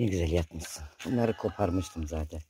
Ne güzel yapmışsın. Bunları koparmıştım zaten.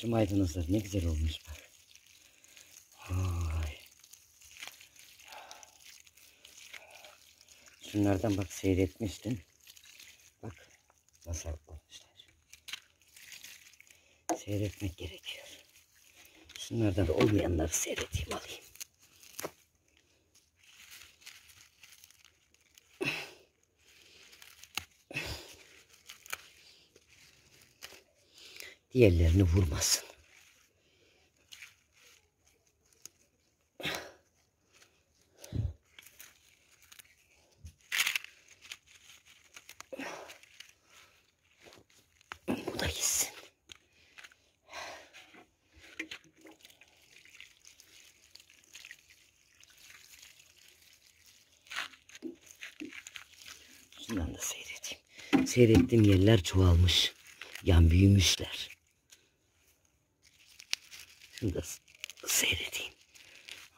Şu maydanozlar ne güzel olmuş bak. Ay. Şunlardan bak seyretmiştin. Bak nasıl olmuşlar. Seyretmek gerekiyor. Şunlardan da olmayanları seyredeyim alayım. Diğerlerini vurmasın. Bu da gitsin. Şundan da seyredeyim. Seyrettiğim yerler çoğalmış. Yan büyümüşler. Şunu da seyredeyim.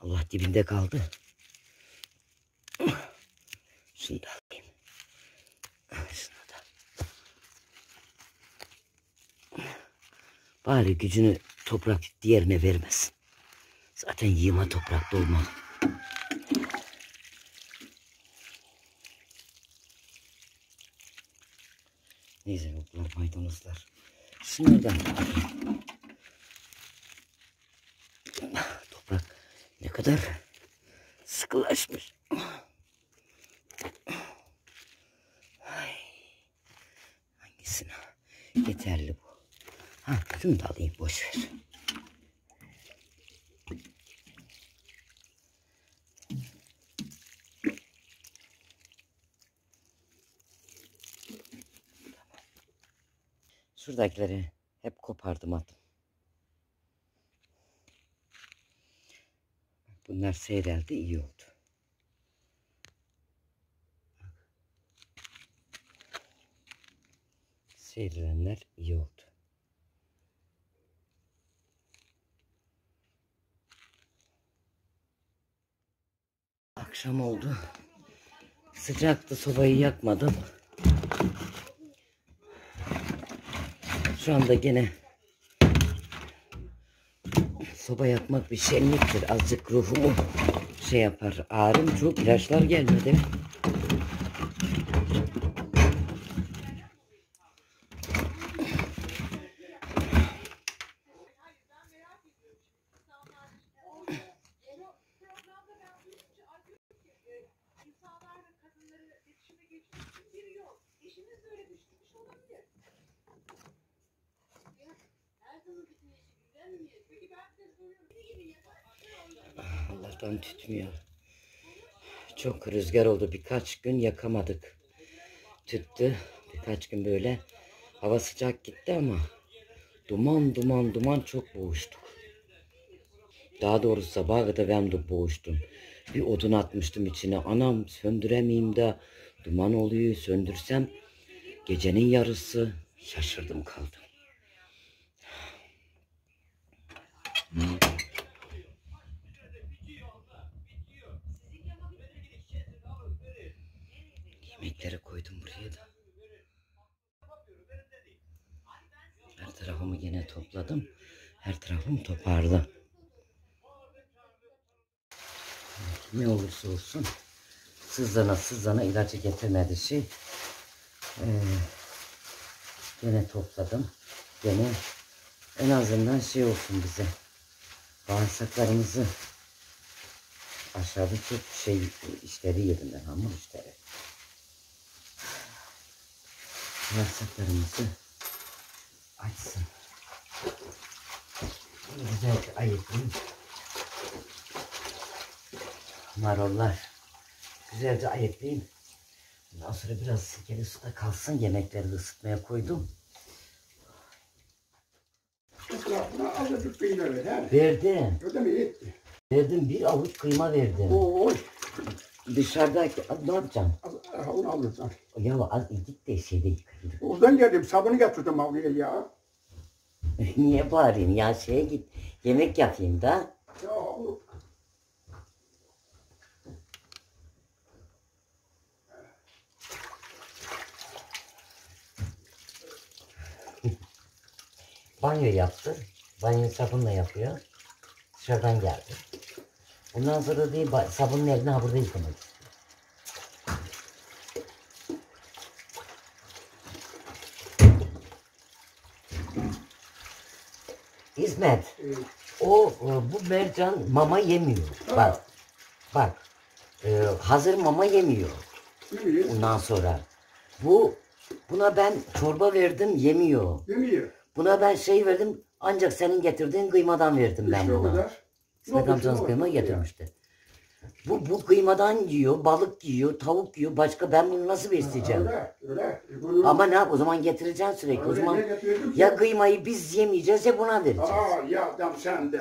Allah dibinde kaldı. Şunu da alayım. Şunu da. Bari gücünü toprak diğerine vermesin. Zaten yığma toprakta olmalı. Neyse bunlar maydanozlar. Şunlardan da alayım. Toprak ne kadar sıkılaşmış. Ay? Yeterli bu. Ha, şunu da alayım boş ver. Şuradakileri hep kopardım attım. Bunlar seyreldi iyi oldu. Seyrelenler iyi oldu. Akşam oldu. Sıcaktı sobayı yakmadım. Şu anda gene soba yakmak bir şenliktir. Azıcık ruhumu şey yapar. Ağrım çok ilaçlar gelmedi. Rüzgar oldu. Birkaç gün yakamadık. Tüttü. Birkaç gün böyle hava sıcak gitti ama duman duman duman çok boğuştuk. Daha doğrusu sabaha kadar ben de boğuştum. Bir odun atmıştım içine. Anam söndüremeyeyim de duman oluyor. Söndürsem gecenin yarısı şaşırdım kaldım. Yemekleri koydum buraya da. Her tarafımı yine topladım. Her tarafım toparlı. Ne olursa olsun sızlana sızlana ilacı getirmedi şey. Ee, gene topladım. Gene en azından şey olsun bize. Bağırsaklarımızı aşağıda çok şey işleri yedim ben hamur işleri. Bağırsaklarımızı açsın. Güzelce ayıklayayım. Marollar güzelce ayıklayayım. Ondan sonra biraz sirkeli suda kalsın. Yemekleri ısıtmaya koydum. Etrafına azıcık peynir ver. Verdim. Öyle mi yetti? Verdim bir avuç kıyma verdim. Oy. Dışarıdaki ne yapacaksın? Az- Onu alırsan. Ya az idik de şeyde yıkaydık. Oradan geldim sabunu getirdim avluya ya. Niye bağırayım ya şeye git. Yemek yapayım da. Ya banyo yaptı. Banyoyu sabunla yapıyor. Dışarıdan geldi. Ondan sonra değil sabunun eline ha burada yıkamak istiyor. İsmet, o e, bu mercan mama yemiyor. Bak, bak. e, hazır mama yemiyor. yemiyor. Ondan sonra bu buna ben çorba verdim yemiyor. Yemiyor. Buna ben şey verdim ancak senin getirdiğin kıymadan verdim ben İşte o buna. kadar. Oldu, kıyma getirmişti. Bu, bu kıymadan yiyor, balık yiyor, tavuk yiyor. Başka ben bunu nasıl besleyeceğim? Öyle, öyle. E, bunu- Ama ne yap? O zaman getireceksin sürekli. O Öyle zaman ne ki? ya kıymayı biz yemeyeceğiz ya buna vereceğiz. Aa ya adam sen de.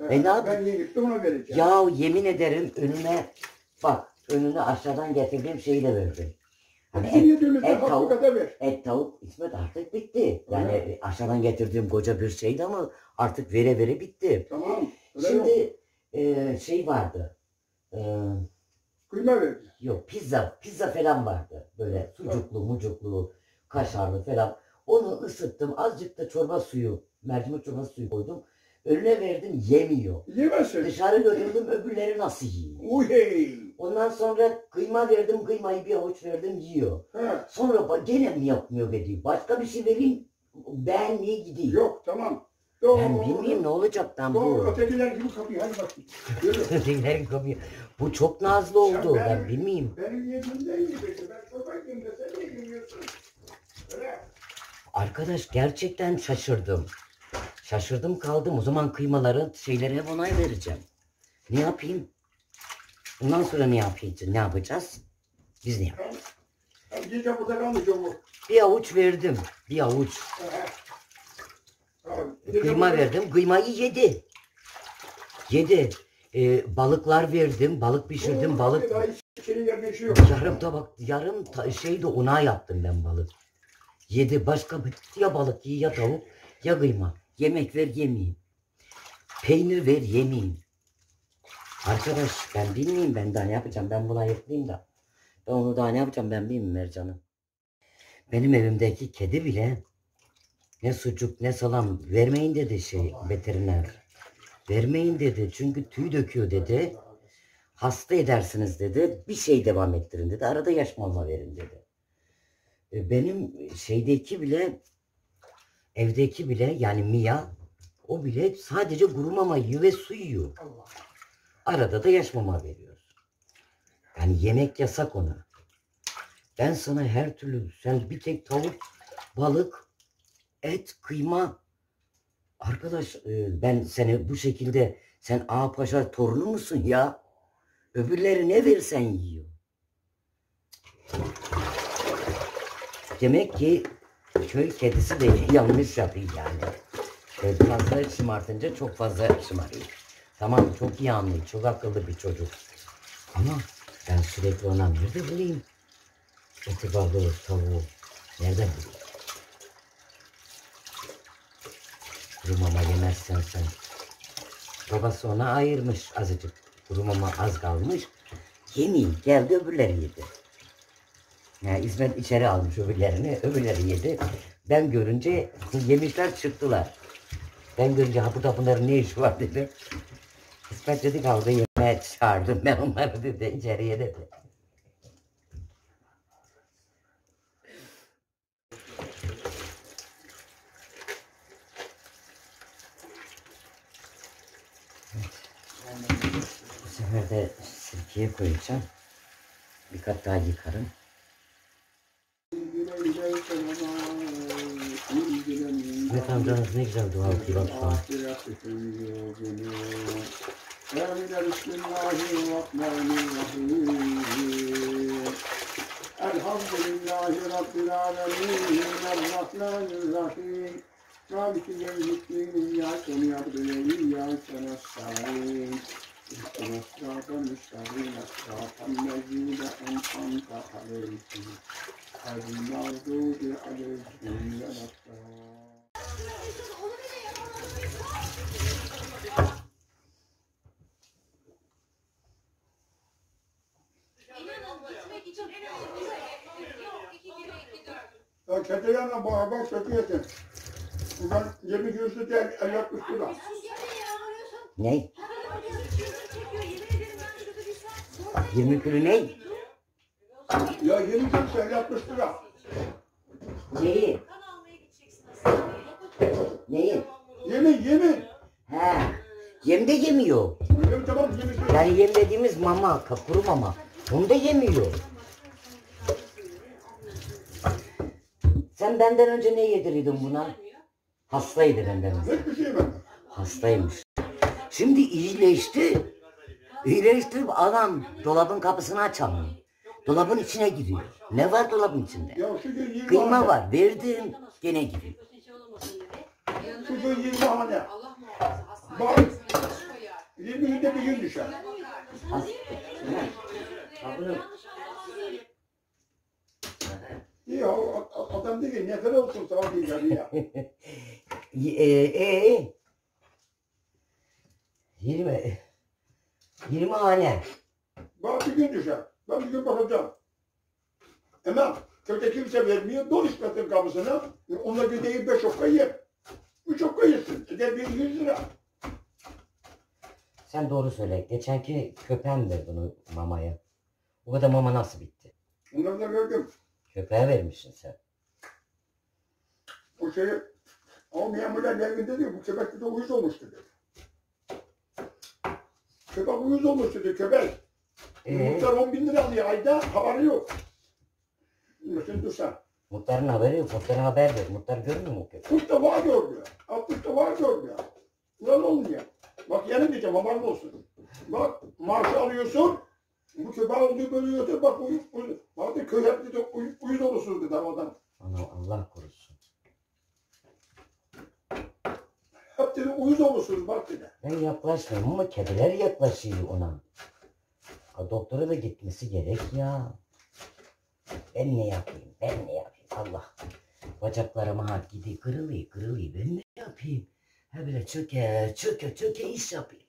Ee, E, ne yapayım? Ben yedik de ona vereceğim. Ya yemin ederim önüme bak önüne aşağıdan getirdiğim şeyi de verdim. Hani Bizim et, yediğimizde et, tavuk, ver. et tavuk İsmet artık bitti. Yani aşağıdan getirdiğim koca bir şeydi ama artık vere vere bitti. Tamam. Öyle yok. Şimdi e, şey vardı. E, Kıyma ver. yok pizza pizza falan vardı. Böyle sucuklu mucuklu kaşarlı falan. Onu ısıttım. Azıcık da çorba suyu mercimek çorbası suyu koydum. Önüne verdim yemiyor. Yemezsin. Dışarı götürdüm öbürleri nasıl yiyor? Uy hey. Ondan sonra kıyma verdim, kıymayı bir avuç verdim yiyor. Ha, Sonra ba- gene mi yapmıyor dedi. Başka bir şey vereyim, beğenmeye gidiyor. yok tamam. Doğru. Ben bilmiyorum ne olacak ben Doğru. bu. Ötekiler gibi kapıyı hadi bakayım. Yürü. Ötekilerin kapıyı. Bu çok nazlı oldu, ben benim- bilmeyeyim. Benim yediğimden yiyeceksin. Ben çorba yiyeyim de sen ne yemiyorsun? Öyle. Arkadaş gerçekten şaşırdım. Şaşırdım kaldım. O zaman kıymaların şeylere hep onay vereceğim. Ne yapayım? Bundan sonra ne yapacağız? Ne yapacağız? Biz ne yapacağız? Ben gece burada bu. Bir avuç verdim. Bir avuç. Ha, ha. Tamam, gece Kıyma verdim. Kıymayı yedi. Yedi. Ee, balıklar verdim. Balık pişirdim. Balık yarım tabak yarım ta- şey de ona yaptım ben balık. Yedi. Başka ya balık ya tavuk ya kıyma. Yemek ver yemeyeyim. Peynir ver yemeyeyim. Arkadaş ben bilmeyeyim ben daha ne yapacağım. Ben buna ayıklayayım da. Ben onu daha ne yapacağım ben bilmiyorum Mercan'ım. Benim evimdeki kedi bile ne sucuk ne salam vermeyin dedi şey veteriner. Vermeyin dedi çünkü tüy döküyor dedi. Hasta edersiniz dedi. Bir şey devam ettirin dedi. Arada yaş mama verin dedi. E, Benim şeydeki bile evdeki bile yani Mia o bile sadece kuru mama yiyor ve su yiyor. Arada da yaş mama veriyoruz. Yani yemek yasak ona. Ben sana her türlü sen bir tek tavuk, balık, et, kıyma. Arkadaş e, ben seni bu şekilde sen Ağa Paşa torunu musun ya? Öbürleri ne versen yiyor. Demek ki köy kedisi de yanlış yapıyor yani. E, fazla şımartınca çok fazla şımarıyor. Tamam çok iyi anlıyor. Çok akıllı bir çocuk. Ama ben sürekli ona nerede bulayım? Eti balığı, tavuğu. Nerede bulayım? Kuru mama yemezsen sen. Babası ona ayırmış azıcık. Kuru mama az kalmış. Yemeyeyim. Geldi öbürleri yedi. Yani İsmet içeri almış öbürlerini. Öbürleri yedi. Ben görünce yemişler çıktılar. Ben görünce ha burada bunların ne işi var dedim. İsmet dedi kavga yemeğe çağırdım ben onları dedi içeriye dedi. sefer sirkeye koyacağım. Bir kat daha yıkarım. Ahmet amcanız ne güzel dua okuyor şu an. Elhamdülillahi Rabbil Alemin, Errahmanirrahim. Maliki yevmiddin, iyyâken yabdüleyim, iyyâken estâin. الصراط المستقيم صراط الذين أنعمت عليهم غير المغضوب عليهم ولا الضالين İnanın gitmek için en az yok iki kere iki dört. Ya 20 kilo ne? Ya 20 gün 50 lira. Neyi? Neyi? Yemin yemin. He. Yem de yemiyor. Yemin tamam 20 gün. Yani yem dediğimiz mama, kuru mama. Onu da yemiyor. Sen benden önce ne yediriyordun buna? Hastaydı benden önce. Hiçbir şey mi? Hastaymış. Şimdi iyileşti. İyileşti. Adam dolabın kapısını açamıyor. Dolabın içine giriyor. Ne var dolabın içinde? Ya şu gün 20 Kıyma hane. var. Verdim. Gene giriyor. Şu gün 20 hane. Bak. 20 günde bir gün düşer. Has- Ha, bunu- İyi o o- adam değil ki nefer olsun sağ ol diyeceğim ya. E, e, 20 20 hane. Bana bir gün düşer. Ben bir gün bakacağım. Hemen köyde kimse vermiyor. Dol işletin kapısına. E, Onunla güdeyi 5 okka yer. 3 okka yesin. Eder bir 100 lira. Sen doğru söyle. Geçenki köpeğe mi verdin o mamaya? O kadar mama nasıl bitti? Onları da gördüm. Köpeğe vermişsin sen. O şeyi o memurlar evinde diyor bu köpek de uyuz olmuş dedi. Köpek uyuz olmuş dedi köpek. Ee, Muhtar 10 bin lira alıyor ayda haberi yok. Şimdi dursa. muhtarın haberi yok. Muhtara haber ver. Muhtar görmüyor mu köpeği? Da var gördü. Altmış da var gördü. Ulan olmuyor. Bak yanı diyeceğim haberin olsun. Bak maaşı alıyorsun. Bu köpek olduğu bölüyordu. Bak uyuz, uyuz. Bak köy hep dedi uy- uyuz olursunuz dedi adam. Ana Allah korusun. Dedi uyuz olursunuz bak dedi. Ben yaklaşmıyorum ama kediler yaklaşıyor ona. Ha, doktora da gitmesi gerek ya. Ben ne yapayım? Ben ne yapayım? Allah. Bacaklarıma ha gidiyor kırılıyor kırılıyor. Ben ne yapayım? Ha böyle çöke çöke çöke iş yapayım.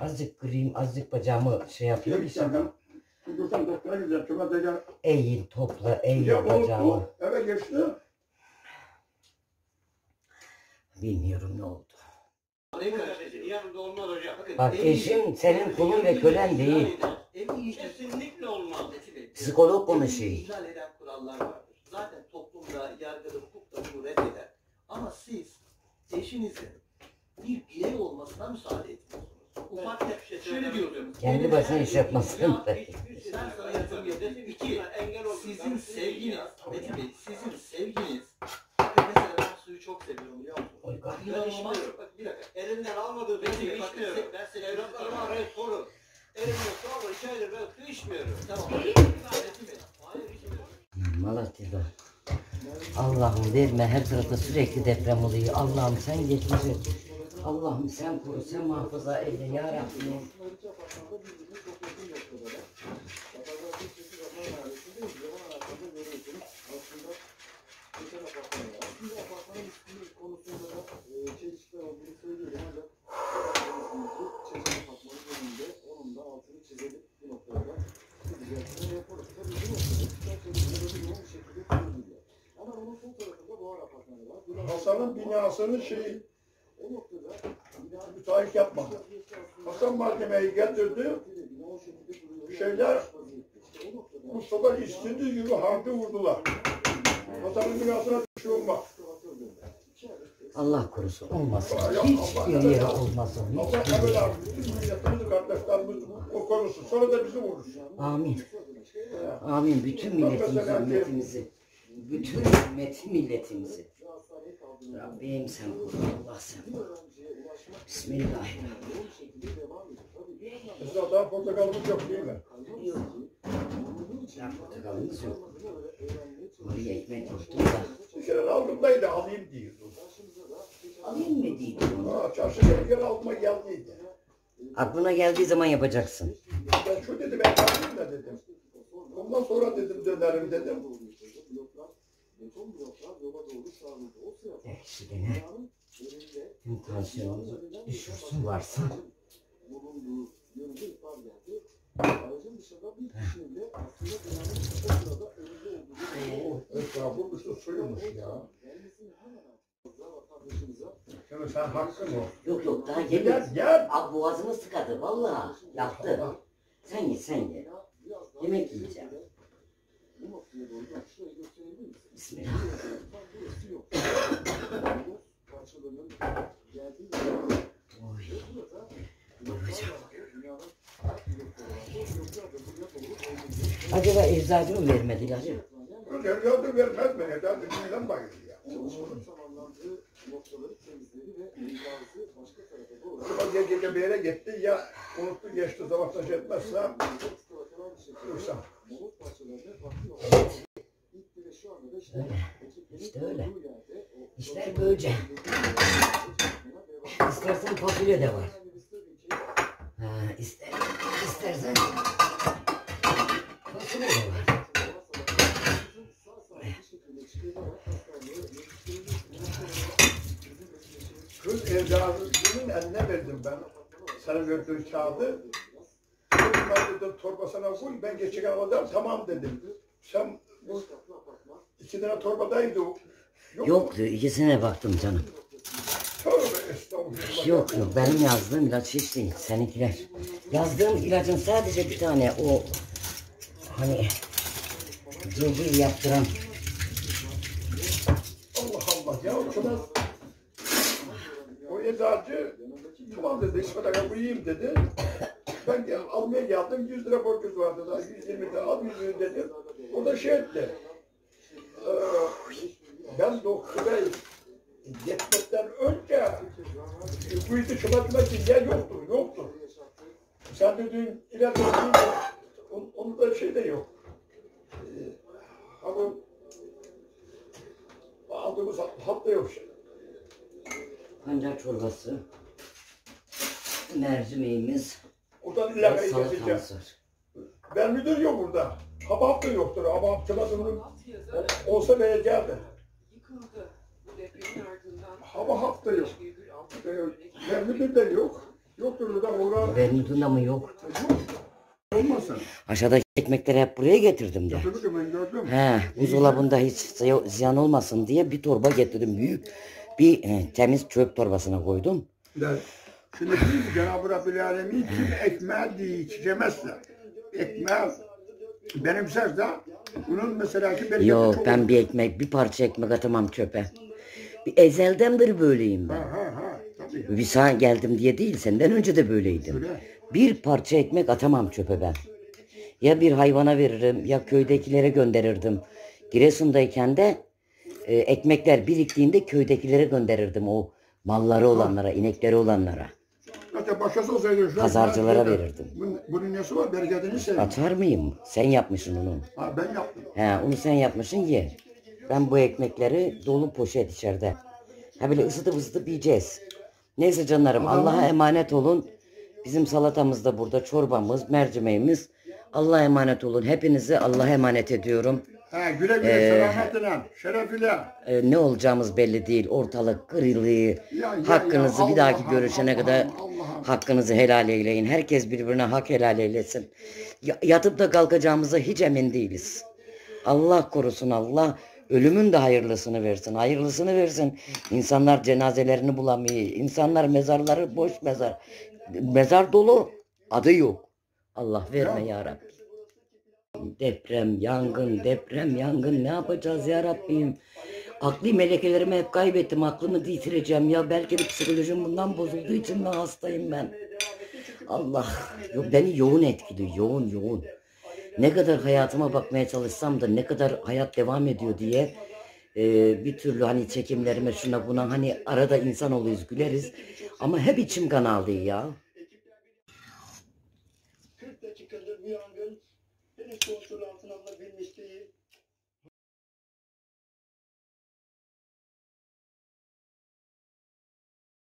Azıcık kırayım azıcık bacağımı şey yapayım. Diyor ki sen ben Dursan doktora gideceğim. Köpek diyeceğim. Eğil topla eğil Ya bacağımı. Eve geçti. Bilmiyorum ne oldu. Yanında olmaz hocam. Bak eşim senin kulun ve kölen değil. Kesinlikle olmaz. Psikolog konuşuyor. İhlal eden kurallar vardır. Zaten toplumda, yargıda, hukukta bunu reddeder. Ama siz eşinizin bir birey olmasına müsaade etmiyorsunuz. Ufak bir şey şöyle diyorsunuz. Kendi başına iş yapmasın. Ben sana yatırım yapayım. İki, sizin sevginiz, Metin Bey, sizin sevginiz, mesela ben suyu çok seviyorum biliyor musunuz? Oy, bak. İnanılmaz. Bak bir dakika. Elinden almadığı Metin beni Bey, bak, içmiyorum. Ben seni Evlatlarımı arayıp sorun. Elimden sonra iki aydır ben su içmiyorum. Tamam. Metin Bey, hayır içmiyorum. Malatya'da. Allah'ım verme her tarafta sürekli deprem oluyor. Allah'ım sen geçmişi. Allah'ım sen koru, sen muhafaza eyle ya Rabbim. Getirdi. Şeyler Mustafa istediği gibi harcı vurdular. Hasan'ın binasına bir şey olmaz. Allah korusun olmasın. Hiçbir yere olmasın. Allah Hiçbir yere. evvel bütün milletimiz, kardeşlerimiz o konusu. Sonra da bizi vurur. Amin. Amin. Bütün milletimizi, ümmetimizi. Bütün ümmet milletimizi. Rabbim sen koru. Allah sen koru. Bismillahirrahmanirrahim. Bizde daha portakalımız yok değil mi? Yok. Portakalımız yok. Oraya ekmek tuttum da. Bir kere aldığımdaydı alayım diyordu. Alayım mı diyeyim. Ha, çarşıda bir kere altıma geldiydi. Aklına geldiği zaman yapacaksın. Ben şu dedi ben alayım da dedim. Ondan sonra dedim dönerim dedim. Eh işte ne? Tansiyonumuzu düşürsün varsa. Oo, etrafı üstü suymuş ya. Şimdi sen hakkın o. Yok yok daha Gel yemez. gel. Abi boğazını sıkadı vallahi. Yaktı. Sen ye sen ye. Yemek yiyeceğim. Bismillah. Acaba eczacı mı vermedi ilacı? Evladı vermez mi? Evladı dinlen bayılır ya. Ama gece bir yere gitti ya unuttu geçti sabahtaş etmezse yoksa. Öyle. İşte öyle. İşler böylece. İstersen fasulye de var. Ha, ister, istersen. Kız evladının eline verdim ben. Sana verdiğin kağıdı. Ben dedim torbasına koy ben geçen alacağım tamam dedim. Sen bu iki tane torbadaydı o. Yok. Yoktu ikisine baktım canım. Tövbe estağfurullah. Yok yok benim yazdığım ilaç hiç değil seninkiler. Yazdığım ilacın sadece bir tane o hani cilgil yaptıran Allah Allah ya o kadar. O eczacı tamam dedi İsmet'e koyayım dedi. Ben gel, almaya geldim 100 lira borcuz vardı daha 120 lira al 100 lira dedim. O da şey etti. Ee, ben doktora gitmekten önce bu işi çıkartmak için yer yoktu, yoktu. Sen dediğin ilaç olduğu onun, onun da şey de yok. Ee, ama aldığımız hap da yok şimdi. pancar çorbası, mercimeğimiz Oradan ve keseceğim. salatamız var. Ben müdür yok burada. Hap da yoktur. Hap çımadığını olsa vereceğim. Yıkıldı. Bu depremin ardından. Hava hap da yok. Ee, Ben müdür de yok. Yoktur burada uğra. Benim mı yok. Yok. Olmasın. Aşağıdaki ekmekleri hep buraya getirdim de. Götürdüm ben gördüm. He, buzdolabında hiç ziy- ziyan olmasın diye bir torba getirdim. Büyük bir e, temiz çöp torbasına koydum. Der. Şimdi biz Cenab-ı Rabbil Alemin kim ekmeği diye içemezse, ekmeği benimserse, bunun mesela ki benim Yok çok- ben bir ekmek, bir parça ekmek atamam çöpe. Bir ezelden beri böyleyim Ha ben. ha ha. Tabii. Bir sana geldim diye değil, senden önce de böyleydim. Öyle. Bir parça ekmek atamam çöpe ben. Ya bir hayvana veririm, ya köydekilere gönderirdim. Giresun'dayken de e, ekmekler biriktiğinde köydekilere gönderirdim o malları olanlara, inekleri olanlara. Zaten başkası olsaydı şu an- Pazarcılara verirdim. Bunun, bunun nesi var? Bereketini seveyim. Atar mıyım? Sen yapmışsın onu. Ha ben yaptım. He, onu sen yapmışsın ye. Ben bu ekmekleri dolu poşet içeride. Ha böyle ısıtıp ısıtıp yiyeceğiz. Neyse canlarım Allah'a emanet olun. Bizim salatamız da burada, çorbamız, mercimeğimiz. Allah'a emanet olun. Hepinizi Allah'a emanet ediyorum. Ha güle güle Ee, selametle, şerefiyle. Ee, ne olacağımız belli değil. Ortalık kırılıyor. ya, Hakkınızı bir dahaki görüşene Allah'ım, kadar Allah'ım. hakkınızı helal eyleyin. Herkes birbirine hak helal eylesin. Ya- yatıp da kalkacağımıza hiç emin değiliz. Allah korusun Allah. Ölümün de hayırlısını versin. Hayırlısını versin. İnsanlar cenazelerini bulamıyor. İnsanlar mezarları boş mezar. Mezar dolu. Adı yok. Allah verme ya Rabbi. Deprem, yangın, deprem, yangın ne yapacağız ya Rabbim? Akli melekelerimi hep kaybettim. Aklımı yitireceğim ya. Belki de psikolojim bundan bozulduğu için mi hastayım ben? Allah. Beni yoğun etkiliyor. Yoğun yoğun. Ne kadar hayatıma bakmaya çalışsam da ne kadar hayat devam ediyor diye e, bir türlü hani çekimlerime şuna buna hani arada insan oluyuz güleriz. Ama hep içim kan aldı ya.